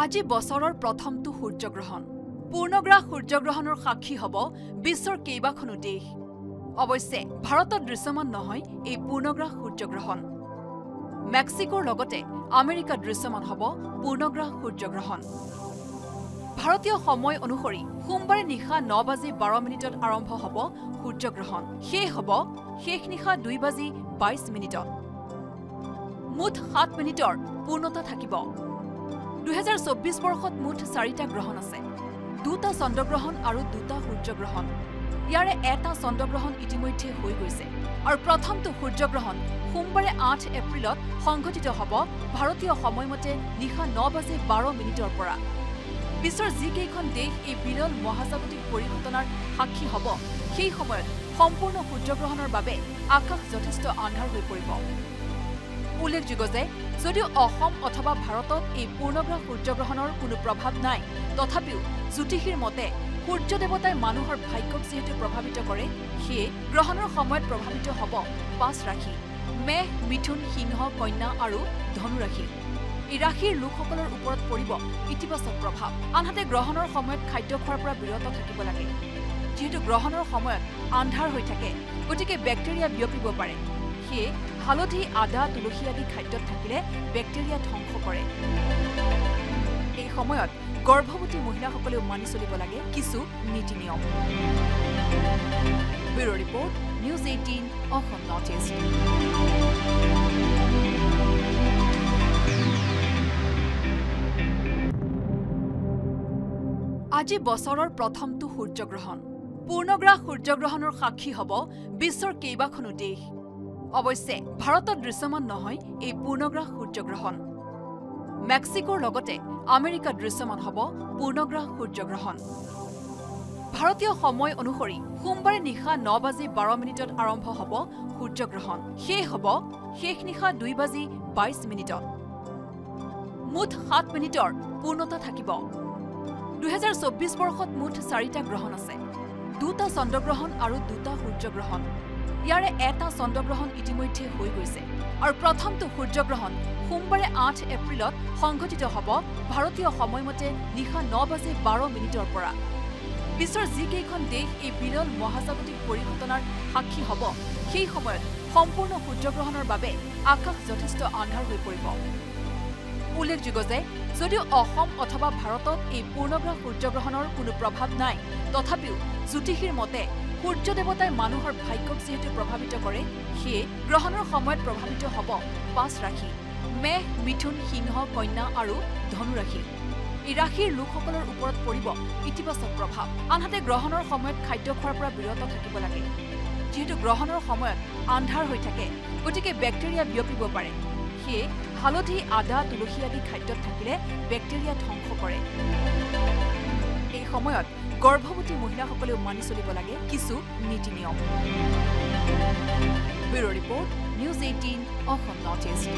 আজি বছৰৰ প্ৰথমটো সূৰ্যগ্ৰহণ। পূৰ্ণগ্ৰাস সূৰ্যগ্ৰহণৰ সাক্ষী হ'ব বিশ্বৰ কেইবাখনো দেশ। অৱশ্যে ভাৰতত দৃশ্যমান নহয় এই পূৰ্ণগ্ৰাস সূৰ্যগ্ৰহণ। মেক্সিকোৰ লগতে আমেৰিকাত দৃশ্যমান হ'ব পূৰ্ণগ্ৰাস সূৰ্যগ্ৰহণ। ভাৰতীয় সময় অনুসৰি সোমবাৰে নিশা ন বাজি বাৰ মিনিটত আৰম্ভ হ'ব সূৰ্যগ্ৰহণ। শেষ হ'ব শেষ নিশা দুই বাজি বাইছ মিনিটত। মুঠ সাত মিনিটৰ পূৰ্ণতা থাকিব। দুহেজাৰ চৌব্বিছ বৰ্ষত মুঠ চাৰিটা গ্ৰহণ আছে। দুটা চন্দ্ৰগ্ৰহণ আৰু দুটা সূৰ্যগ্ৰহণ। ইয়াৰে এটা চন্দ্ৰগ্ৰহণ ইতিমধ্যে হৈ গৈছে। আৰু প্ৰথমটো সূৰ্যগ্ৰহণ সোমবাৰে আঠ এপ্ৰিলত সংঘটিত হ'ব ভাৰতীয় সময়মতে নিশা ন বাজি বাৰ মিনিটৰ পৰা। বিশ্বৰ যিকেইখন দেশ এই বিৰল মহাজাগতিক পৰিঘটনাৰ সাক্ষী হ'ব সেই সময়ত সম্পূৰ্ণ সূৰ্যগ্ৰহণৰ বাবে আকাশ যথেষ্ট আন্ধাৰ হৈ পৰিব। উল্লেখযোগ্য যে যদিও অসম অথবা ভাৰতত এই পূৰ্ণগ্ৰাস সূৰ্যগ্ৰহণৰ কোনো প্ৰভাৱ নাই তথাপিও জ্যোতিষীৰ মতে সূৰ্য দেৱতাই মানুহৰ ভাগ্যক যিহেতু প্ৰভাৱিত কৰে সেয়ে গ্ৰহণৰ সময়ত প্ৰভাৱিত হ'ব পাঁচ ৰাশি মেষ মিথুন সিংহ কন্যা আৰু ধনু ৰাশি এই ৰাশিৰ লোকসকলৰ ওপৰত পৰিব ইতিবাচক প্ৰভাৱ। আনহাতে গ্ৰহণৰ সময়ত খাদ্য খোৱাৰ পৰা বিৰত থাকিব লাগে। যিহেতু গ্ৰহণৰ সময়ত আন্ধাৰ হৈ থাকে গতিকে বেক্টেৰিয়া বিয়পিব পাৰে। সেয়ে হালধি আদা তুলসী আদি খাদ্যত থাকিলে বেক্টেৰিয়া ধ্বংস কৰে। এই সময়ত গৰ্ভৱতী মহিলাসকলেও মানি চলিব লাগে কিছু নীতি নিয়ম bureau' report news eighteen Assam north east. আজি বছৰৰ প্ৰথমটো সূৰ্যগ্ৰহণ। পূৰ্ণগ্ৰাস সূৰ্যগ্ৰহণৰ সাক্ষী হ'ব বিশ্বৰ কেইবাখনো দেশ। অৱশ্যে ভাৰতত দৃশ্যমান নহয় এই পূৰ্ণগ্ৰাস সূৰ্যগ্ৰহণ। মেক্সিকোৰ লগতে আমেৰিকাত দৃশ্যমান হ'ব পূৰ্ণগ্ৰাস সূৰ্যগ্ৰহণ। ভাৰতীয় সময় অনুসৰি সোমবাৰে নিশা ন বাজি বাৰ মিনিটত আৰম্ভ হ'ব সূৰ্যগ্ৰহণ। শেষ হ'ব শেষ নিশা দুই বাজি বাইছ মিনিটত। মুঠ সাত মিনিটৰ পূৰ্ণতা থাকিব। দুহেজাৰ চৌব্বিছ বৰ্ষত মুঠ চাৰিটা গ্ৰহণ আছে। দুটা চন্দ্ৰগ্ৰহণ আৰু দুটা সূৰ্যগ্ৰহণ। ইয়াৰে এটা চন্দ্ৰগ্ৰহণ ইতিমধ্যে হৈ গৈছে। আৰু প্ৰথমটো সূৰ্যগ্ৰহণ সোমবাৰে আঠ এপ্ৰিলত সংঘটিত হ'ব ভাৰতীয় সময়মতে নিশা ন বাজি বাৰ মিনিটৰ পৰা। বিশ্বৰ যিকেইখন দেশ এই বিৰল মহাজাগতিক পৰিঘটনাৰ সাক্ষী হ'ব সেই সময়ত সম্পূৰ্ণ সূৰ্যগ্ৰহণৰ বাবে আকাশ যথেষ্ট আন্ধাৰ হৈ পৰিব। উল্লেখযোগ্য যে যদিও অসম অথবা ভাৰতত এই পূৰ্ণগ্ৰাস সূৰ্যগ্ৰহণৰ কোনো প্ৰভাৱ নাই তথাপিও জ্যোতিষীৰ মতে সূৰ্য দেৱতাই মানুহৰ ভাগ্যক যিহেতু প্ৰভাৱিত কৰে সেয়ে গ্ৰহণৰ সময়ত প্ৰভাৱিত হ'ব পাঁচ ৰাশি। মেষ মিথুন সিংহ কন্যা আৰু ধনু ৰাশি এই ৰাশিৰ লোকসকলৰ ওপৰত পৰিব ইতিবাচক প্ৰভাৱ। আনহাতে গ্ৰহণৰ সময়ত খাদ্য খোৱাৰ পৰা বিৰত থাকিব লাগে। যিহেতু গ্ৰহণৰ সময়ত আন্ধাৰ হৈ থাকে গতিকে বেক্টেৰিয়া বিয়পিব পাৰে। সেয়ে হালধি আদা তুলসী আদি খাদ্যত থাকিলে বেক্টেৰিয়া ধ্বংস কৰে। সময়ত গৰ্ভৱতী মহিলাসকলেও মানি চলিব লাগে কিছু নীতি নিয়ম। Bureau' report news eighteen Assam north east.